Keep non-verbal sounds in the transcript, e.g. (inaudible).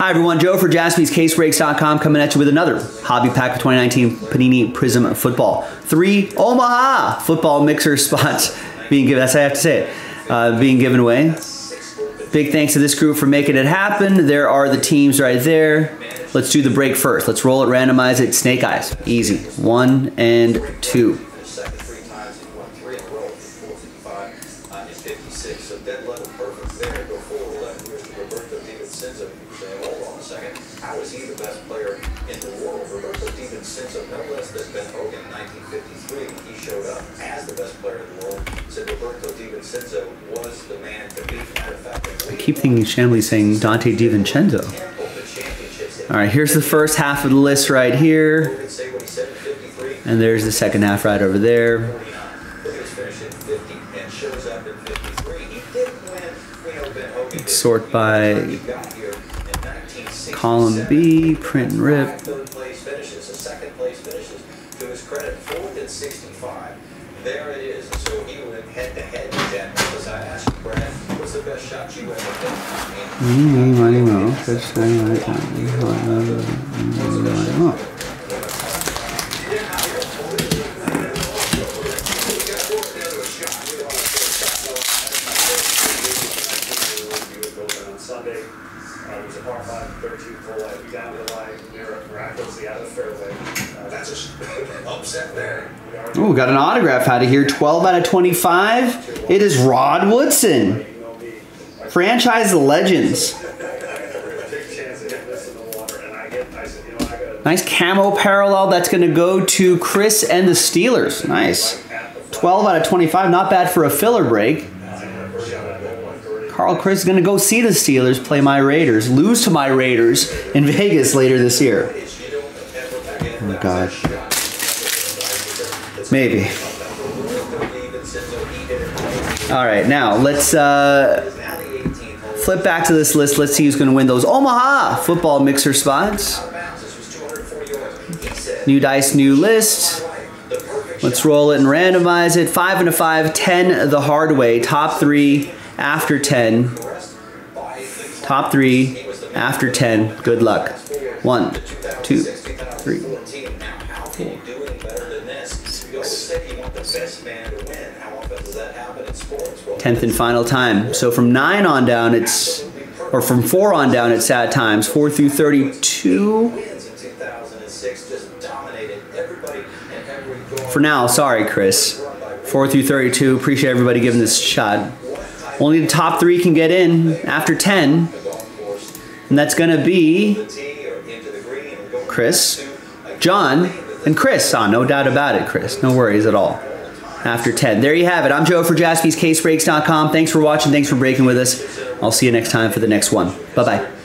Hi everyone, Joe for jaspyscasebreaks.com coming at you with another Hobby Pack of 2019 Panini Prizm Football. Three Omaha football mixer (laughs) spots being given, that's how I have to say it, uh, being given away. Big thanks to this group for making it happen. There are the teams right there. Let's do the break first. Let's roll it, randomize it, snake eyes. Easy. One and two. second three times, he won three in a row, 455 and 56. So dead level perfect there. Go forward left. Roberto. You second. How is he the best player in the world? Roberto De Vicenzo, no less than Ben Hogan in 1953. He showed up as the best player in the world. Said Roberto De Vicenzo was the man to beat. Matter of fact, I keep thinking Chamblee's saying Donte DiVincenzo. All right, here's the first half of the list right here. Can say what he said in 53. And there's the second half right over there. 49. Look at his finish in 50 and shows up in 53. He did win. We know Ben Hogan did. Sort by He got here in 1967. Column B, print and rip. Third place finishes, a second place finishes. To his credit, fourth and 65. There it is. So he went head to head with that. Because I asked Brad, what's the best shot you ever hit? I mean, Money, money, mo. First thing, right time. 32 pull like down the line, miraculously out of fairway. Uh, that's (laughs) upset there. Ooh, got an autograph out of here. 12 out of 25. It is Rod Woodson. Franchise legends. Nice camo parallel. That's going to go to Chris and the Steelers. Nice. 12 out of 25. Not bad for a filler break. Carl Chris is going to go see the Steelers play my Raiders, lose to my Raiders in Vegas later this year. Oh, God. Maybe. All right, now let's uh, flip back to this list. Let's see who's going to win those Omaha football mixer spots. New dice, new list. Let's roll it and randomize it. Five and a five, 10 the hard way. Top three after 10. Top three after 10. Good luck. One, two, three. Tenth and final time. So from nine on down, it's or from four on down, it's sad times. Four through thirty-two. For now, sorry, Chris. Four through thirty-two. Appreciate everybody giving this shot. Only the top three can get in after ten, and that's gonna be Chris, John, and Chris. Ah, no doubt about it, Chris. No worries at all. After 10. There you have it. I'm Joe for jaspyscasebreaks.com. Thanks for watching. Thanks for breaking with us. I'll see you next time for the next one. Bye bye.